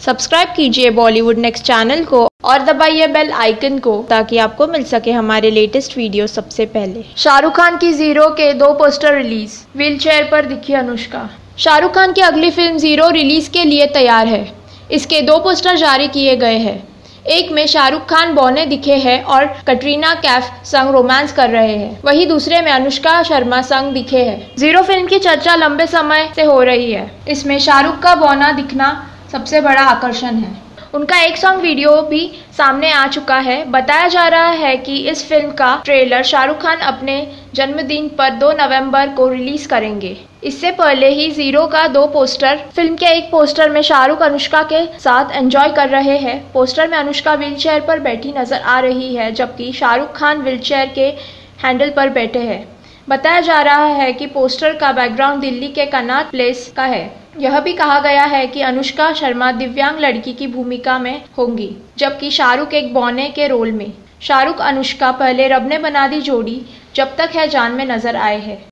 Subscribe कीजिए Bollywood next channel को और दबाइए बेल आइकन को ताकि आपको मिल सके हमारे लेटेस्ट वीडियो सबसे पहले। शाहरुख खान की ज़ीरो के दो पोस्टर रिलीज़ व्हील चेयर पर दिखी अनुष्का। शाहरुख खान की अगली फ़िल्म ज़ीरो रिलीज़ के लिए तैयार है। इसके दो पोस्टर जारी किए गए हैं। एक में शाहरुख खान बौने दिखे हैं और कटरीना कैफ संग रोमांस कर रहे हैं। वहीं दूसरे में अनुष्का शर्मा संग दिखे हैं। ज़ीरो फ़िल्म की चर्चा लंबे समय से हो रही है। इसमें शाहरुख का बौना दिखना सबसे बड़ा आकर्षण है। उनका एक सॉन्ग वीडियो भी सामने आ चुका है। बताया जा रहा है कि इस फ़िल्म का ट्रेलर शाहरुख खान अपने जन्मदिन पर 2 नवंबर को रिलीज़ करेंगे। इससे पहले ही ज़ीरो का दो पोस्टर फ़िल्म के एक पोस्टर में शाहरुख अनुष्का के साथ एंजॉय कर रहे हैं। पोस्टर में अनुष्का व्हीलचेयर पर बैठी नज़र आ रही है, जबकि शाहरुख खान व्हीलचेयर के हैंडल पर बैठे हैं। बताया जा रहा है कि पोस्टर का बैकग्राउंड दिल्ली के कनाट प्लेस का है। यह भी कहा गया है कि अनुष्का शर्मा दिव्यांग लड़की की भूमिका में होंगी, जबकि शाहरुख एक बौने के रोल में। शाहरुख, अनुष्का पहले रब ने बना दी जोड़ी, जब तक है जान में नज़र आए हैं।